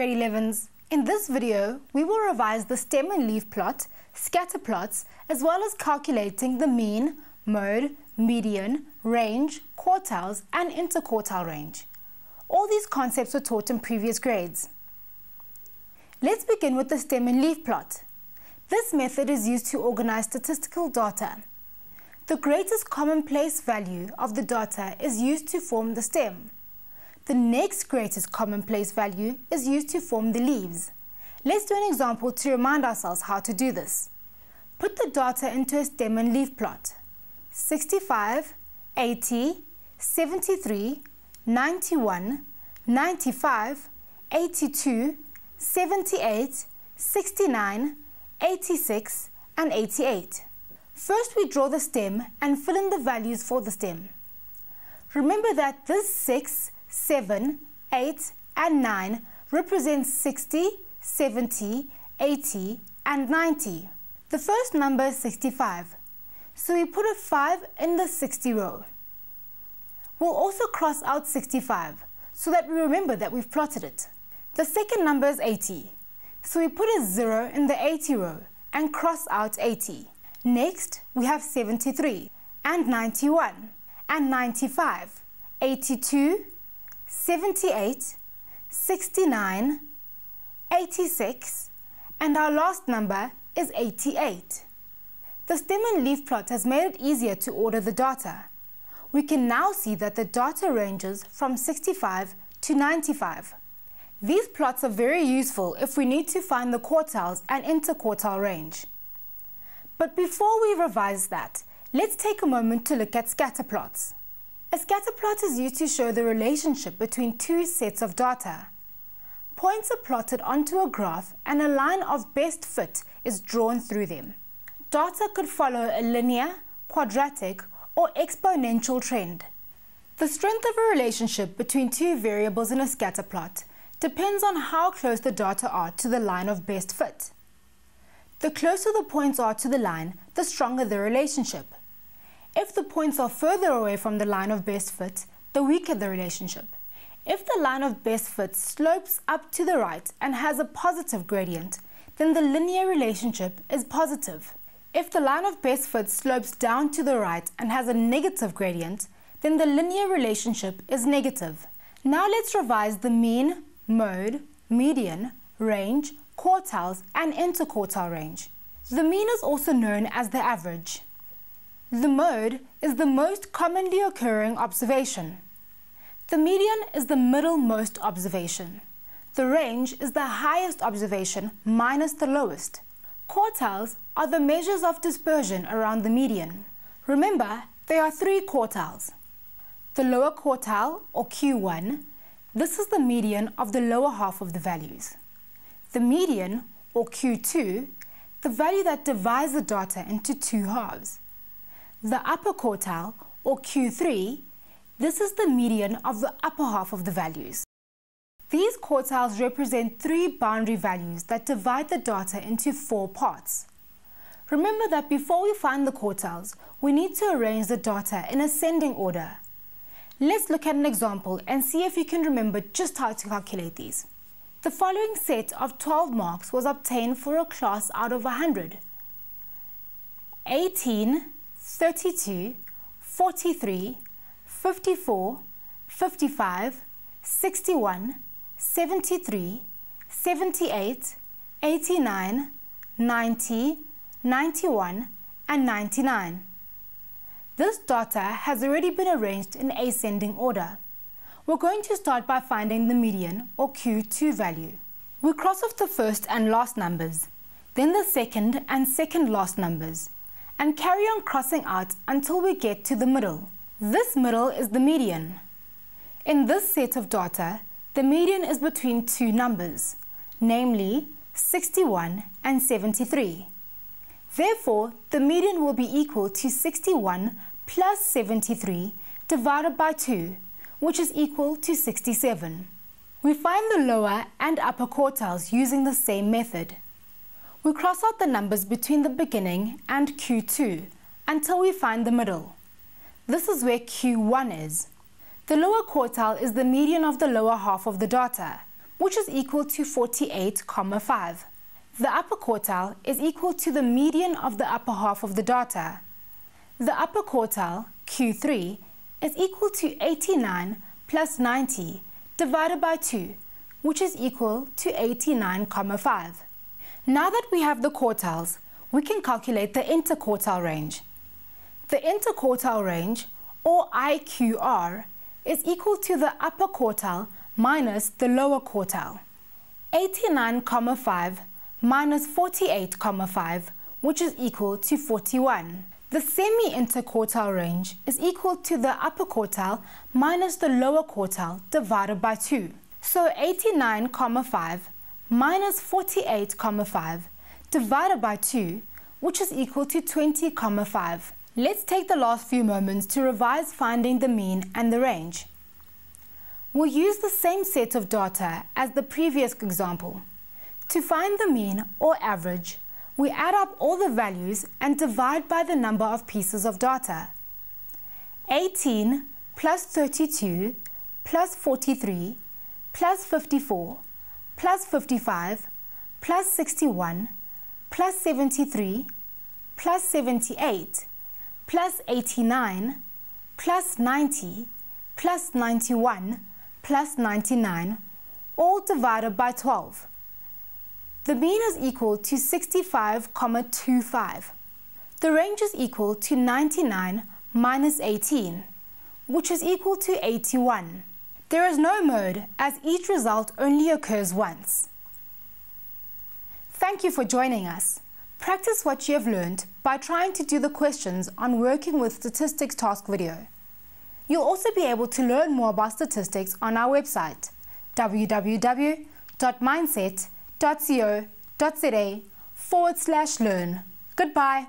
grade 11s. In this video, we will revise the stem and leaf plot, scatter plots, as well as calculating the mean, mode, median, range, quartiles, and interquartile range. All these concepts were taught in previous grades. Let's begin with the stem and leaf plot. This method is used to organize statistical data. The greatest common place value of the data is used to form the stem. The next greatest commonplace value is used to form the leaves. Let's do an example to remind ourselves how to do this. Put the data into a stem and leaf plot. 65, 80, 73, 91, 95, 82, 78, 69, 86 and 88. First we draw the stem and fill in the values for the stem. Remember that this 6, 7, 8 and 9 represent 60, 70, 80 and 90. The first number is 65, so we put a 5 in the 60 row. We'll also cross out 65 so that we remember that we've plotted it. The second number is 80, so we put a 0 in the 80 row and cross out 80. Next, we have 73 and 91 and 95, 82, 78, 69, 86, and our last number is 88. The stem and leaf plot has made it easier to order the data. We can now see that the data ranges from 65 to 95. These plots are very useful if we need to find the quartiles and interquartile range. But before we revise that, let's take a moment to look at scatter plots. A scatter plot is used to show the relationship between two sets of data. Points are plotted onto a graph and a line of best fit is drawn through them. Data could follow a linear, quadratic, or exponential trend. The strength of a relationship between two variables in a scatter plot depends on how close the data are to the line of best fit. The closer the points are to the line, the stronger the relationship. If the points are further away from the line of best fit, the weaker the relationship. If the line of best fit slopes up to the right and has a positive gradient, then the linear relationship is positive. If the line of best fit slopes down to the right and has a negative gradient, then the linear relationship is negative. Now let's revise the mean, mode, median, range, quartiles, and interquartile range. The mean is also known as the average. The mode is the most commonly occurring observation. The median is the middlemost observation. The range is the highest observation minus the lowest. Quartiles are the measures of dispersion around the median. Remember, there are three quartiles. The lower quartile, or Q1, this is the median of the lower half of the values. The median, or Q2, the value that divides the data into two halves. The upper quartile, or Q3, this is the median of the upper half of the values. These quartiles represent three boundary values that divide the data into four parts. Remember that before we find the quartiles, we need to arrange the data in ascending order. Let's look at an example and see if you can remember just how to calculate these. The following set of 12 marks was obtained for a class out of 100. 18, 32, 43, 54, 55, 61, 73, 78, 89, 90, 91, and 99. This data has already been arranged in ascending order. We're going to start by finding the median or Q2 value. We cross off the first and last numbers, then the second and second last numbers, and carry on crossing out until we get to the middle. This middle is the median. In this set of data, the median is between two numbers, namely 61 and 73. Therefore, the median will be equal to 61 plus 73 divided by 2, which is equal to 67. We find the lower and upper quartiles using the same method. We cross out the numbers between the beginning and Q2 until we find the middle. This is where Q1 is. The lower quartile is the median of the lower half of the data, which is equal to 48,5. The upper quartile is equal to the median of the upper half of the data. The upper quartile, Q3, is equal to 89 plus 90 divided by 2, which is equal to 89,5. Now that we have the quartiles, we can calculate the interquartile range. The interquartile range, or IQR, is equal to the upper quartile minus the lower quartile. 89,5 minus 48,5, which is equal to 41. The semi-interquartile range is equal to the upper quartile minus the lower quartile divided by 2. So 89,5 minus 48,5 divided by 2, which is equal to 20,5. Let's take the last few moments to revise finding the mean and the range. We'll use the same set of data as the previous example. To find the mean or average, we add up all the values and divide by the number of pieces of data. 18 plus 32 plus 43 plus 54 plus 55 plus 61 plus 73 plus 78 plus 89 plus 90 plus 91 plus 99 all divided by 12. The mean is equal to 65,25. The range is equal to 99 minus 18, which is equal to 81. There is no mode as each result only occurs once. Thank you for joining us. Practice what you have learned by trying to do the questions on Working with Statistics task video. You'll also be able to learn more about statistics on our website www.mindset.co.za forward slash learn. Goodbye.